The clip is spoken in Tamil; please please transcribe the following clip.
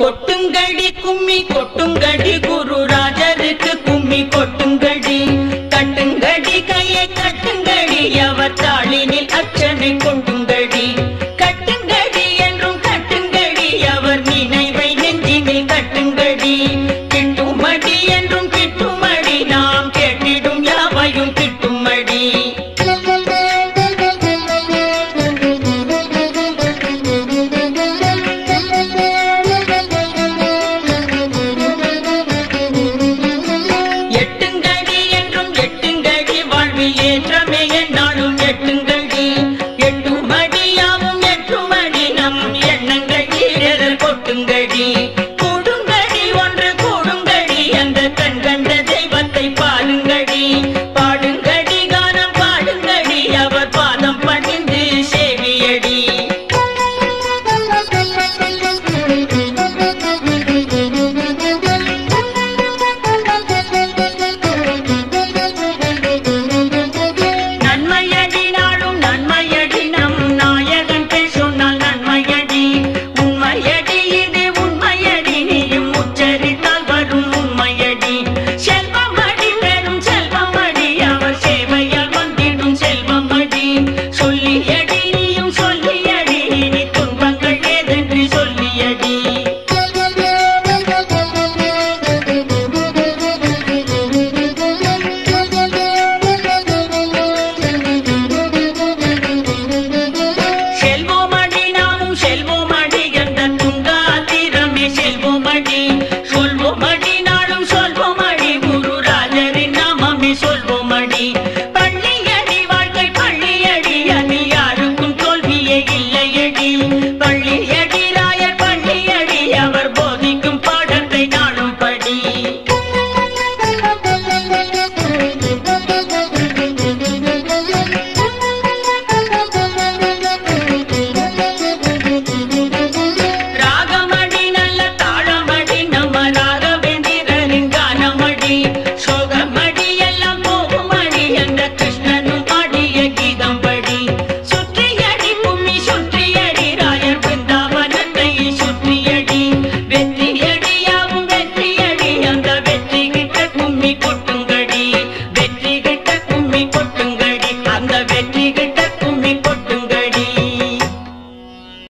கொட்டுங்கடி கும்மி கொட்டுங்கடி குருராஜருக்கு கும்மி கொட்டுங்கடி. கட்டுங்கடி கையை கட்டுங்கடி அவர் தாளினில் அச்சனை கொ Amen.